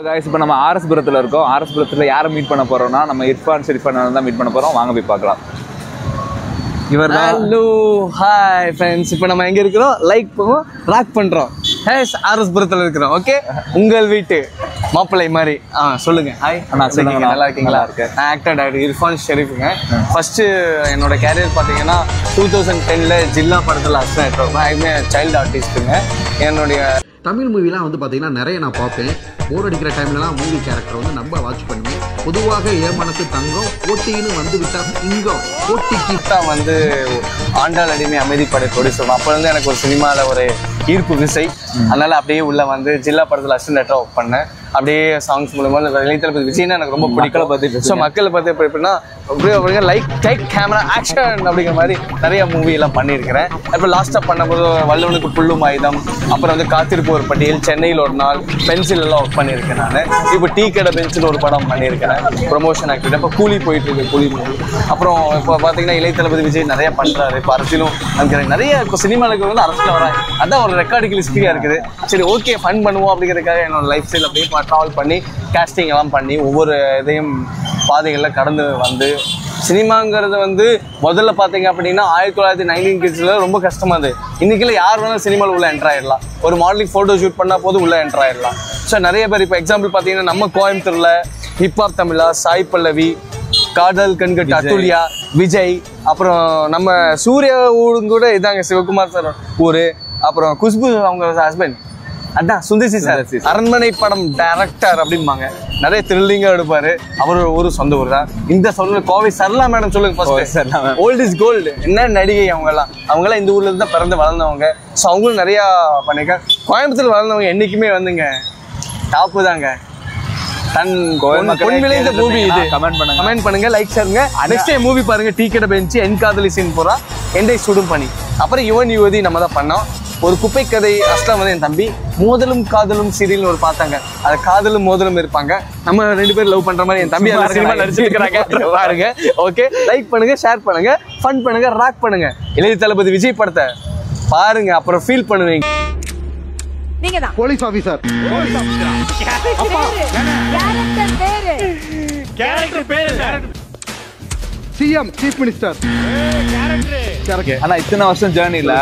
guys இப்போ நம்ம RS புரத்தில் இருக்கோம். ஆர்எஸ் புரத்தில் யாரை மீட் பண்ண போறோம்னா நம்ம இர்ஃபான் ஷெரீஃபான் தான் மீட் பண்ண போறோம். வாங்க போய் பார்க்கலாம். இவர் ஹலோ ஹாய் ஃப்ரெண்ட்ஸ் இப்போ நம்ம எங்க இருக்கிறோம்? லைக் பண்ணுவோம் ராக் பண்றோம். ஹேஸ் ஆர்எஸ்புரத்தில் இருக்கிறோம். ஓகே உங்கள் வீட்டு மாப்பிள்ளை மாதிரி. ஆ சொல்லுங்க. ஹாய் அண்ணா, சொல்லுங்க. நல்லா இருக்கீங்களா? நல்லா இருக்கேன். நான் ஆக்டர் டைரக்டர் இர்ஃபான் ஷெரீஃபுங்க. ஃபர்ஸ்ட் என்னோட கேரியர் பார்த்தீங்கன்னா டூ தௌசண்ட் டென்ல ஜில்லா படத்தில் அசிஸ்டன்ட் இருக்கேன் அதுவுமே சைல்டு ஆர்டிஸ்ட்டுங்க என்னுடைய தமிழ் மூவிலாம் வந்து பார்த்தீங்கன்னா நிறைய நான் பார்ப்பேன் போர் அடிக்கிற டைம்லலாம் மூவி கேரக்டர் வந்து நம்ம வாட்ச் பண்ணுவேன் பொதுவாக ஏ மனசு தங்கம் போட்டின்னு வந்து விட்டா இங்கம் போட்டிக்கு தான் வந்து ஆண்டாள் அடிமை அமைதிப்படை ப்ரொடியூசர் அப்போ இருந்து எனக்கு ஒரு சினிமாவில் ஒரு ஈர்ப்பு விசை அதனால அப்படியே உள்ள வந்து ஜில்லா படத்தில் அசிஸ்டன்ட் லெட்டர் ஒர்க் பண்ணேன் அப்படியே சாங்ஸ் மூலமா இளையதளபதி விஜய்னா எனக்கு ரொம்ப பிடிக்கல பார்த்து ஸோ மக்களை பற்றி எப்படி எப்படின்னா அப்படியே அப்படிங்க லைக் டைக் கேமரா ஆக்ஷன் அப்படிங்கிற மாதிரி நிறைய மூவி எல்லாம் பண்ணியிருக்கிறேன். இப்போ லாஸ்ட்டாக பண்ணும்போது வல்லவனுக்கு புல்லும் ஆயுதம் அப்புறம் வந்து காத்திருப்போர் பட்டியல் சென்னையில் ஒரு நாள் பென்சில் எல்லாம் ஒர்க் பண்ணியிருக்கேன் நான். இப்போ டீ கடை பென்சில் ஒரு படம் பண்ணியிருக்கிறேன் ப்ரொமோஷன் ஆக்டிவிட்டி இப்போ கூலி போயிட்டு இருக்கு கூலி மூவி அப்புறம் இப்போ பார்த்தீங்கன்னா இளையதளபதி விஜய் நிறைய பண்ணுறாரு இப்போ அரசியலும் அதுக்கு நிறைய இப்போ சினிமாவுக்கு வந்து அரசியல் வராங்க. அதான் ஒரு ரெக்கார்டுக்கு ஹிஸ்டரியாக இருக்குது. சரி ஓகே ஃபன் பண்ணுவோம் அப்படிங்கிறதுக்காக என்னோட லைஃப் ஸ்டைல் அப்படியே ட்ராவல் பண்ணி கேஸ்டிங் எல்லாம் பண்ணி ஒவ்வொரு இதையும் பாதைகளில் கடந்து வந்து சினிமாங்கிறது வந்து முதல்ல பார்த்தீங்க அப்படின்னா ஆயிரத்தி தொள்ளாயிரத்தி நைன்டீன் கிட்ஸில் ரொம்ப கஷ்டமா அது இன்னைக்குள்ள யார் வேணாலும் சினிமாவில் உள்ள என்டர் ஆயிடலாம். ஒரு மாடலிங் ஃபோட்டோ ஷூட் பண்ணால் போது உள்ள என்டர் ஆயிடலாம். ஸோ நிறைய பேர் இப்போ எக்ஸாம்பிள் பார்த்தீங்கன்னா நம்ம கோயம்புத்தூரில் ஹிப்ஹாப் தமிழா சாய் பல்லவி காதல் கண்கட்டு அத்துலியா விஜய் அப்புறம் நம்ம சூர்யா ஊரும் கூட இதாங்க சிவகுமார் சார் ஊர் அப்புறம் குஷ்பு அவங்க ஹஸ்பண்ட் அதான் சுந்தர்சி சார். அரண்மனை படம் டைரக்டர் அப்படிம்பாங்க. நிறைய த்ரில்லிங்காக எடுப்பாரு. அவர் ஒரு சொந்த ஊர் தான். இந்த சொல்ல கோவை சரளா மேடம் சொல்லுங்க first ma'am. Old is gold என்ன நடிகை அவங்க எல்லாம் அவங்க எல்லாம் இந்த ஊர்ல இருந்து தான் பிறந்து வளர்ந்தவங்க. ஸோ அவங்களும் நிறைய பண்ணிருக்காங்க. கோயம்புத்தூர் வளர்ந்தவங்க என்னைக்குமே வந்துங்க டாப்பு தாங்க. தன் கோவை பொன் மக்களே பொன் விளைந்த பூமி இது. comment பண்ணுங்க. கமெண்ட் பண்ணுங்க லைக் சேருங்க நெக்ஸ்ட் டைம் மூவி பாருங்க டீ கடை பெஞ்சு என் காதலி சீன் போறா. எண்டை சுடும் பணி. அப்புறம் யுவன் யுவதி நம்ம தான் பண்ணோம். ஒரு குப்பை கதை அஸ்லாம் வந்து என் தம்பி மோதலும் காதலும் சீரியல்னு ஒரு பார்த்தாங்க. அது காதலும் மோதலும் இருப்பாங்க. நம்ம ரெண்டு பேரும் லவ் பண்ற மாதிரி என் தம்பி சினிமா. நடிச்சிருக்கிறாங்க பாருங்க. ஓகே லைக் பண்ணுங்க ஷேர் பண்ணுங்க ஃபன் பண்ணுங்க ராக் பண்ணுங்க. இளைய தளபதி விஜய் படத்தை பாருங்க அப்புறம் ஃபீல் பண்ணுவீங்க. நீங்க தான் போலீஸ் ஆஃபீஸர் கேரக்டர் பேரு. சிஎம் சீஃப் மினிஸ்டர் ஆனா இத்தனை வருஷம் ஜேர்னில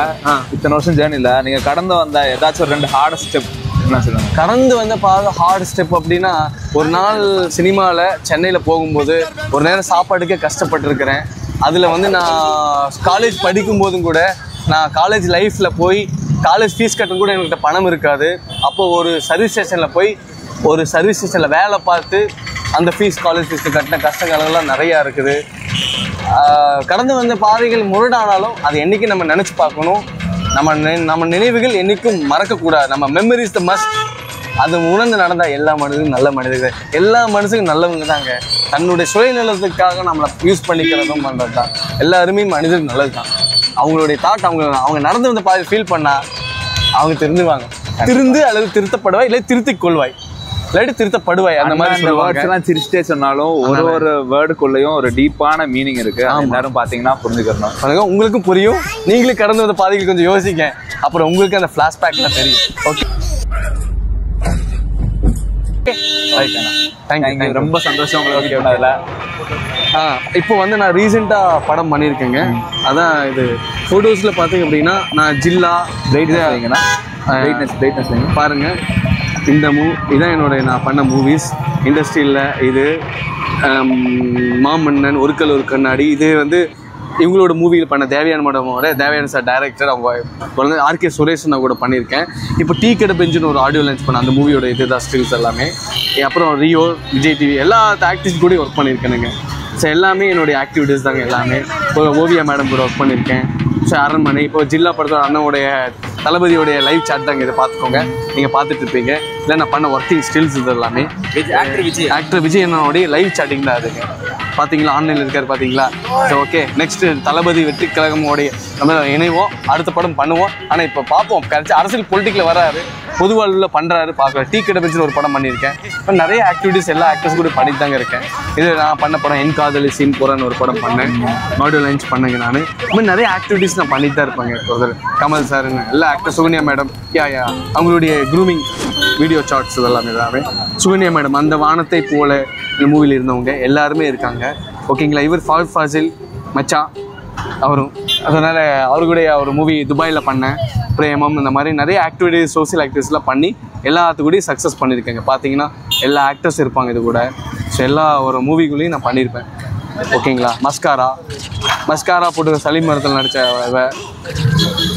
இத்தனை வருஷம் ஜேர்னில நீங்க கடந்து வந்த ஏதாச்சும் ஒரு ரெண்டு ஹார்டஸ்ட் ஸ்டெப் என்ன சொல்லுங்க கடந்து வந்த பாத ஹார்ட் ஸ்டெப் அப்படின்னா ஒரு நாள் சினிமாவில் சென்னையில் போகும்போது ஒரு நேரம் சாப்பாடுக்கே கஷ்டப்பட்டிருக்கிறேன். அதில் வந்து நான் காலேஜ் படிக்கும் போதும் கூட நான் காலேஜ் லைஃப்பில் போய் காலேஜ் ஃபீஸ் கட்டும் கூட என்கிட்ட பணம் இருக்காது. அப்போ ஒரு சர்வீஸ் ஸ்டேஷனில் போய் ஒரு சர்வீஸ் ஸ்டேஷனில் வேலை பார்த்து அந்த ஃபீஸ் காலேஜ் ஃபீஸ் கட்டின கஷ்டகாலங்கள்லாம் நிறையா இருக்குது. கடந்து வந்த பாதைகள் முரடானாலும் அது என்றைக்கு நம்ம நினச்சி பார்க்கணும்? நம்ம நம்ம நினைவுகள் என்னைக்கும் மறக்கக்கூடாது. நம்ம மெமரிஸ் த மஸ்ட் அது உணர்ந்து நடந்தால் எல்லா மனிதர்களும் நல்ல மனிதர்கள். எல்லா மனுஷங்களும் நல்லவங்க தாங்க. தன்னுடைய சுயநலத்துக்காக நம்மளை யூஸ் பண்ணிக்கிறதும் பண்ணுறது தான் எல்லாருமே மனிதர்கள் நல்லது தான் அவங்களுடைய தாட் அவங்க அவங்க நடந்து வந்த பாதை ஃபீல் பண்ணால் அவங்க திருந்துவாங்க. திருந்து அல்லது திருத்தப்படுவாய் இல்லை திருத்திக் கொள்வாய். இல்லாட்டி திருத்தப்படுவாய் அந்த மாதிரி வேர்ட்ஸ் எல்லாம் சிரிச்சிட்டே சொன்னாலும் ஒரு ஒரு வேர்டுக்குள்ளேயும் ஒரு டீப்பான மீனிங் இருக்கு. எல்லாரும் பாத்தீங்கன்னா புரிஞ்சுக்கணும். பாருங்க உங்களுக்கும் புரியும். நீங்களும் கடந்து வந்த பாதைகள் கொஞ்சம் யோசிங்க. அப்புறம் உங்களுக்கு அந்த ஃபிளாஷ்பேக்லாம் தெரியும். ஓகே. ரொம்ப சந்தோஷம் உங்களுக்கு ஆ இப்போ வந்து நான் ரீசெண்டாக படம் பண்ணியிருக்கேங்க. அதான் இது ஃபோட்டோஸில் பார்த்தீங்க அப்படின்னா நான் ஜில்லா பிரைட்னஸ் பிரைட்னஸ் பிரைட்னஸ் வைங்க. பாருங்க. இந்த மூ இதான் என்னோட நான் பண்ண மூவிஸ் இண்டஸ்ட்ரியில் இது மாமன்னன் ஒரு ஒரு கண்ணாடி இது வந்து இவங்களோட மூவியில் பண்ண தேவையான மேடமோட தேவையான சார் டைரக்டர் அவங்க குழந்தை ஆர்கே சுரேஷ் நான் கூட பண்ணியிருக்கேன். இப்போ டீ கடை பெஞ்சுன்னு ஒரு ஆடியோ லான்ச் பண்ண அந்த மூவியோட இதுதான் ஸ்டில்ஸ் எல்லாமே. அப்புறம் ரியோ விஜய் டிவி எல்லா ஆக்டிவிஸ் கூட ஒர்க் பண்ணியிருக்கேனுங்க. ஸோ எல்லாமே என்னுடைய ஆக்டிவிட்டீஸ் தாங்க எல்லாமே. இப்போ ஓவியா மேடம் கூட ஒர்க் பண்ணியிருக்கேன். ஸோ அரண்மனை இப்போ ஜில்லா படத்தோட அண்ணனுடைய தளபதியோடைய லைவ் சாட் தாங்க இதை பார்த்துக்கோங்க. நீங்கள் பார்த்துட்டு இருப்பீங்க. இல்லை நான் பண்ண ஒர்க்கிங் ஸ்கில்ஸ் இது எல்லாமே. ஆக்டர் விஜய். ஆக்டர் விஜய் அண்ணனுடைய லைவ் சாட்டிங் தான் அதுங்க. பார்த்தீங்களா ஆன்லைனில் இருக்காரு பார்த்தீங்களா ஸோ ஓகே நெக்ஸ்ட் தளபதி வெற்றி கழகமோடைய நம்ம இணைவோம். அடுத்த படம் பண்ணுவோம். ஆனால் இப்போ பார்ப்போம். கரைச்சி அரசியல் பொலிட்டிக்கில் வராரு. பொது வாழ்வில் பண்ணுறாரு பார்க்கலாம் டீ கடை பெஞ்சில் ஒரு படம் பண்ணியிருக்கேன். இப்போ நிறைய ஆக்டிவிட்டீஸ் எல்லா ஆக்டர்ஸ் கூட பண்ணிட்டு தாங்க இருக்கேன். இது நான் பண்ண படம் என் காதலி சீன் போகிறேன்னு ஒரு படம் பண்ணேன். ஆடியோ லைன்ஸ் பண்ணேங்க நான். இந்த மாதிரி நிறைய ஆக்டிவிட்டீஸ் நான் பண்ணிட்டு தான் இருப்பேங்க கமல் சாருங்க எல்லா actor Sukanya madam yeah yeah அவங்களுடைய க்ரூமிங் வீடியோ ஷார்ட்ஸ் இதெல்லாம் எல்லாமே. சுகன்யா மேடம் அந்த வானத்தை போல இந்த மூவியில் இருந்தவங்க எல்லாருமே இருக்காங்க. ஓகேங்களா இவர் ஃபால் ஃபாசில் மச்சான் அவரும். அதனால் அவரு கூட ஒரு மூவி துபாயில் பண்ணேன். பிரேமம் இந்த மாதிரி நிறைய ஆக்டிவிட்டிஸ் சோசியல் ஆக்டிவிட்டிஸ்லாம் பண்ணி எல்லாத்துக்கூடையும் சக்ஸஸ் பண்ணியிருக்கேங்க. பார்த்தீங்கன்னா எல்லா ஆக்டர்ஸ் இருப்பாங்க இது கூட. ஸோ எல்லா ஒரு மூவிக்குள்ளேயும் நான் பண்ணியிருப்பேன். ஓகேங்களா மஸ்காரா மஸ்காரா போட்டு சலீம் மரத்தில் நடித்த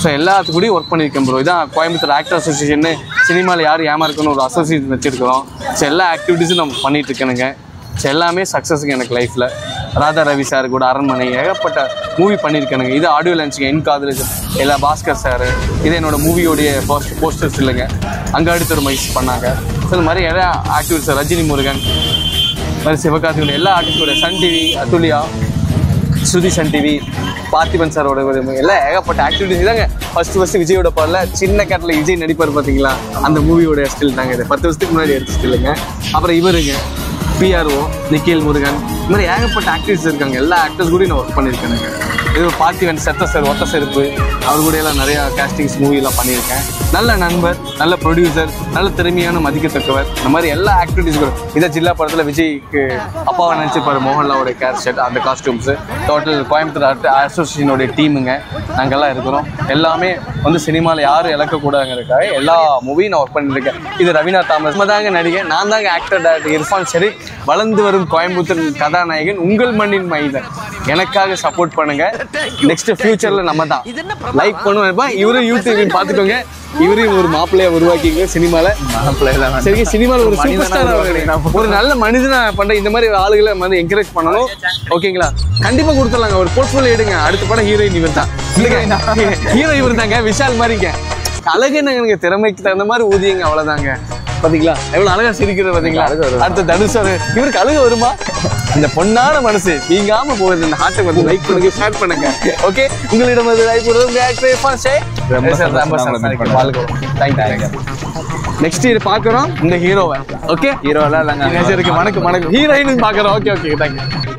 ஸோ எல்லாத்துக்கூடயும் ஒர்க் பண்ணியிருக்கேன் ப்ரோ இதான் கோயம்புத்தூர் ஆக்டர் அசோசியேஷன் சினிமாவில் யார் ஏமாருக்குன்னு ஒரு அசோசியேஷன் வச்சுருக்கிறோம். ஸோ எல்லா ஆக்டிவிட்டீஸும் நம்ம பண்ணிட்டு இருக்கேனுங்க ஸோ எல்லாமே சக்ஸஸுங்க எனக்கு லைஃப்பில் ராதா ரவி சார் கூட அரண்மனை ஏகப்பட்ட மூவி பண்ணியிருக்கேனுங்க. இது ஆடியோ லான்ச்சிங்க என் காதலிச்சு எல்லா பாஸ்கர் சார் இது என்னோட மூவியோடைய போஸ்ட் போஸ்டர்ஸ் இல்லைங்க. அங்கே அடுத்த ஒரு மைஸ் பண்ணாங்க. ஸோ இந்த மாதிரி எல்லா ஆக்டிவிட்டிஸ் ரஜினி முருகன் மாதிரி சிவகார்த்திகோட எல்லா ஆர்டிஸ்டோட Sun TV Athulya Shruti Sun TV Parthiban சாரோட எல்லாம் ஏகப்பட்ட ஆக்டிவிட்டிஸ் தாங்க ஃபர்ஸ்ட் ஃபர்ஸ்ட் விஜயோட பாடல சின்ன கேட்டில் விஜய் நடிப்பார் பார்த்தீங்களா அந்த மூவியோட ஸ்டில் தாங்க இது. பத்து வருஷத்துக்கு முன்னாடி எடுத்த ஸ்டில்லுங்க அப்புறம் இவருங்க பிஆர்ஓ நிக்கில் முருகன். இந்த மாதிரி ஏகப்பட்ட ஆக்டர்ஸ் இருக்காங்க. எல்லா ஆக்டர்ஸ் கூட நான் ஒர்க் பண்ணியிருக்கேனுங்க. இது பார்த்திவன் செத்த சார் ஒத்த செருப்பு. அவர் கூட எல்லாம் நிறையா கேஸ்டிங்ஸ் மூவிலாம் பண்ணியிருக்கேன். நல்ல நண்பர் நல்ல ப்ரொடியூசர் நல்ல திறமையான மதிக்கத்தக்கவர். இந்த மாதிரி எல்லா ஆக்டிவிட்டிஸ் கூட. இதை ஜில்லா படத்தில் விஜய்க்கு அப்பாவை நினச்சிருப்பாரு மோகன்லாவோட கேர் ஷர்ட் அந்த காஸ்டியூம்ஸு டோட்டல் கோயம்புத்தூர் ஆர்ட் அசோசியேஷனோடைய டீமுங்க நாங்கள்லாம் இருக்கிறோம். எல்லாமே வந்து சினிமாவில் யாரும் இழக்கக்கூடாதுங்கிறதுக்காக எல்லா மூவியும் நான் ஒர்க் பண்ணியிருக்கேன் இது ரவீனா தாமஸ். தாங்க நடிகை நான் தாங்க ஆக்டர் டேரக்டர் இர்ஃபான் ஷெரீப் வளர்ந்து வரும் கோயம்புத்தூர் கதாநாயகன் உங்கள் மண்ணின் மைதன் எனக்காக சப்போர்ட் பண்ணுங்க. நெக்ஸ்ட் ஃபியூச்சர்ல நம்ம தான். லைக் பண்ணுவேன் இவரும் யூடியூப் பார்த்துக்கோங்க. இவரையும் ஒரு மாப்பிள்ளையா உருவாக்கிங்க சினிமால. சரி சினிமால ஒரு சூப்பர் ஸ்டார் ஒரு நல்ல மனிதனா பண்ற இந்த மாதிரி ஆளுகளை வந்து என்கரேஜ் பண்ணணும். ஓகேங்களா கண்டிப்பா கொடுத்துடலாங்க. ஒரு போர்ட்ஃபோலியோ எடுங்க. அடுத்த படம் ஹீரோயின் இவர் தான் ஹீரோ இவர் தாங்க விஷால் மாதிரிங்க அழகு எனக்கு திறமைக்கு தகுந்த மாதிரி ஊதியங்க அவ்வளவுதாங்க. பாத்தீங்களா? எவ்வளவு அழகா சிரிக்கிறது பாத்தீங்களா? அடுத்த அவரு. இவருக்கு அழுக வருமா? இந்த பொண்ணான மனசு நீங்காம போகுது இந்த ஹார்ட்டை வந்து லைக் பண்ணுங்க ஷேர் பண்ணுங்க. ஓகே உங்களிடம் வந்து லைக் நெக்ஸ்ட் இயர் பார்க்குறோம் இந்த ஹீரோவை ஓகே ஹீரோலாம் இல்லைங்க வணக்கம் வணக்கம். ஹீரோயின் பார்க்குறோம். Okay okay thank you